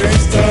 grace.